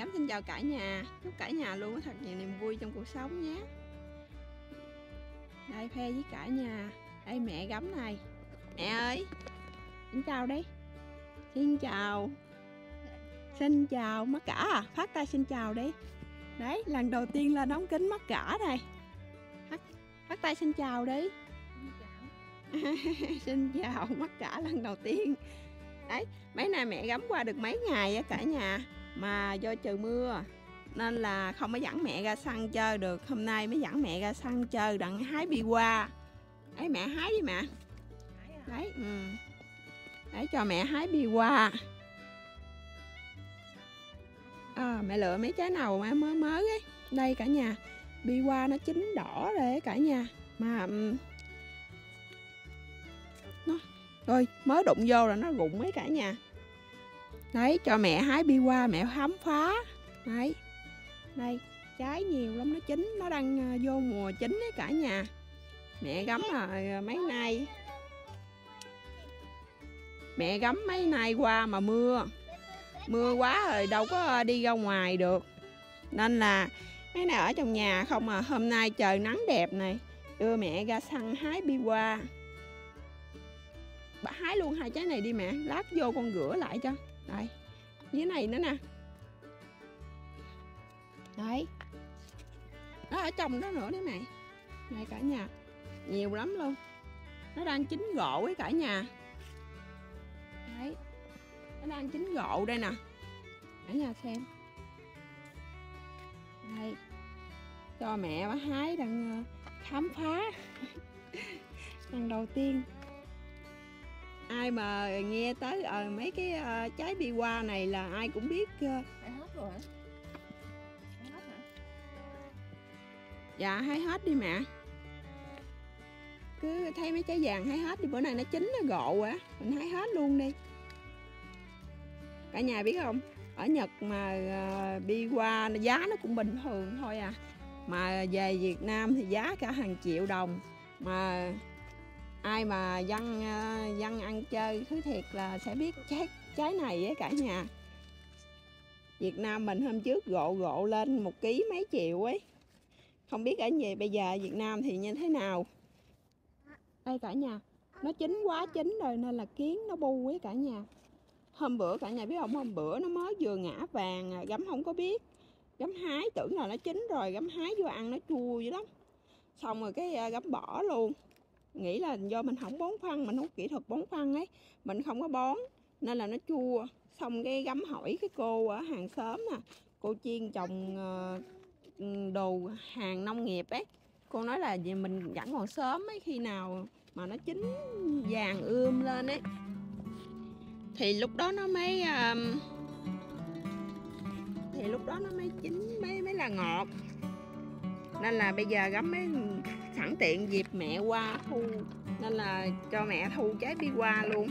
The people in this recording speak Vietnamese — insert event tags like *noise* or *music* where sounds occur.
Gắm xin chào cả nhà. Chúc cả nhà luôn có thật nhiều niềm vui trong cuộc sống nhé. Đây phe với cả nhà. Đây mẹ gắm này. Mẹ ơi Xin chào đi. Xin chào. Xin chào mắt cả. À Phát tay xin chào đi. Đấy lần đầu tiên là đóng kính mắt cả này. Phát, phát tay xin chào đi. *laughs* Xin chào mắt cả lần đầu tiên. Đấy mấy nay mẹ gắm qua được mấy ngày á cả nhà? Mà do trời mưa nên là không có dẫn mẹ ra săn chơi được. Hôm nay mới dẫn mẹ ra săn chơi đặng hái bi qua ấy mẹ hái đi mẹ. Đấy ừ. đấy cho mẹ hái bi qua à, mẹ lựa mấy trái nào mà mới mới ấy. Đây cả nhà bi qua nó chín đỏ rồi ấy cả nhà. Mà um, nó rồi mới đụng vô là nó rụng mấy cả nhà đấy, cho mẹ hái bi qua, mẹ khám phá. Đấy, đây, trái nhiều lắm, nó chín, nó đang ờ, vô mùa chín đấy cả nhà. Mẹ gắm rồi mấy nay? Mẹ gắm mấy nay qua mà mưa. Mưa quá rồi đâu có đi ra ngoài được. Nên là mấy này ở trong nhà không à. Hôm nay trời nắng đẹp này, đưa mẹ ra săn hái bi qua. Bà hái luôn hai trái này đi mẹ, lát vô con rửa lại cho đây dưới này nữa nè. Đấy. Nó ở trong đó nữa đấy mày. Này cả nhà. Nhiều lắm luôn. Nó đang chín gỗ ấy cả nhà. Đấy. Nó đang chín gộ đây nè. Cả nhà xem. Đây. Cho mẹ bà hái đang ờ, khám phá. *laughs* Lần đầu tiên ai mà nghe tới ờ uh, mấy cái uh, trái bi qua này là ai cũng biết hái hết rồi hả? Hết hả? Dạ hái hết đi mẹ. Cứ thấy mấy trái vàng hái hết đi bữa nay nó chín nó gộ quá. Mình hái hết luôn đi. Cả nhà biết không? Ở Nhật mà uh, bi qua giá nó cũng bình thường thôi à. Mà về Việt Nam thì giá cả hàng triệu đồng. Mà ai mà dân ờ, dân ăn chơi thứ thiệt là sẽ biết trái trái này với cả nhà. Việt Nam mình hôm trước gộ gộ lên một ký mấy triệu ấy. Không biết ở về bây giờ Việt Nam thì như thế nào? Đây cả nhà, nó chín quá chín rồi nên là kiến nó bu ấy cả nhà. Hôm bữa cả nhà biết không? Hôm bữa nó mới vừa ngã vàng à, gấm không có biết. Gấm hái, tưởng là nó chín rồi, gấm hái vô ăn nó chua dữ lắm. Xong rồi cái ờ, gấm bỏ luôn nghĩ là do mình không bón phân mình không kỹ thuật bón phân ấy, mình không có bón, nên là nó chua. Xong cái gắm hỏi cái cô ở hàng xóm nè, cô chiên trồng ờ, ừ, đồ hàng nông nghiệp ấy. Cô nói là vì mình vẫn còn sớm ấy, khi nào mà nó chín vàng ươm lên ấy. Thì lúc đó nó mới ờ, thì lúc đó nó mới chín, mới mới là ngọt. Nên là bây giờ gắm mới sẵn tiện dịp mẹ qua thu, nên là cho mẹ thu trái bi qua luôn.